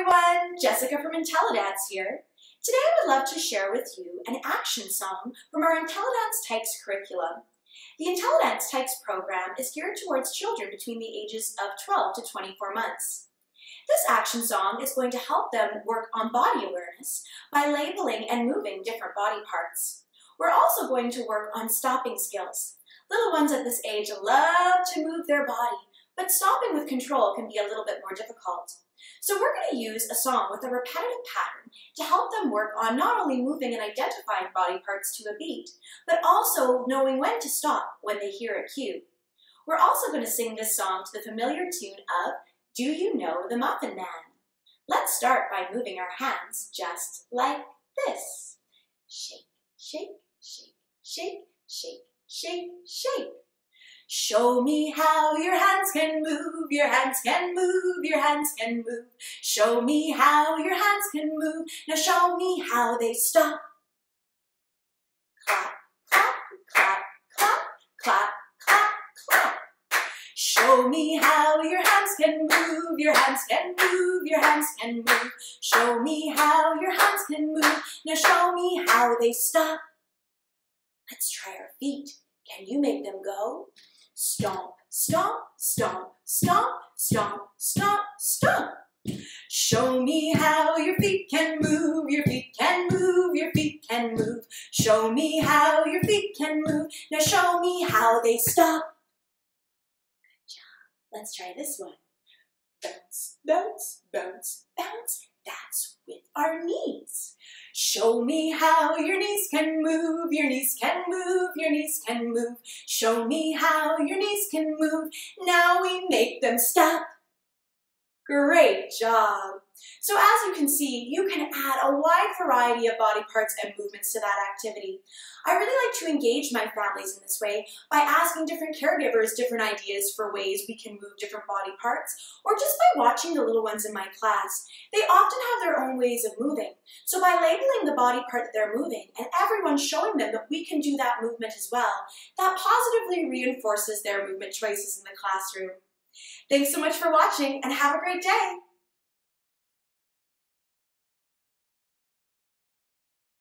everyone, Jessica from IntelliDance here. Today I would love to share with you an action song from our IntelliDance Tykes curriculum. The IntelliDance Tykes program is geared towards children between the ages of 12 to 24 months. This action song is going to help them work on body awareness by labeling and moving different body parts. We're also going to work on stopping skills. Little ones at this age love to move their body, but stopping with control can be a little bit more difficult. So we're going to use a song with a repetitive pattern to help them work on not only moving and identifying body parts to a beat, but also knowing when to stop when they hear a cue. We're also going to sing this song to the familiar tune of Do You Know the Muffin Man? Let's start by moving our hands just like this. Shake, shake, shake, shake, shake, shake, shake. Show me how your hands can move, your hands can move, your hands can move. Show me how your hands can move, now show me how they stop. Clap, clap, clap, clap, clap, clap, clap. Show me how your hands can move, your hands can move, your hands can move. Show me how your hands can move, now show me how they stop. Let's try our feet. Can you make them go? Stomp, stomp, stomp, stomp, stomp, stomp, stomp. Show me how your feet can move, your feet can move, your feet can move. Show me how your feet can move, now show me how they stop. Good job. Let's try this one. Bounce, bounce, bounce, bounce. That's with our knees. Show me how your knees can move, your knees can move, your knees can move. Show me how your knees can move. Now we make them stop. Great job. So as you can see, you can add a wide variety of body parts and movements to that activity. I really like to engage my families in this way by asking different caregivers different ideas for ways we can move different body parts, or just by watching the little ones in my class. They often have their own ways of moving. So by labeling the body part that they're moving and everyone showing them that we can do that movement as well, that positively reinforces their movement choices in the classroom. Thanks so much for watching and have a great day.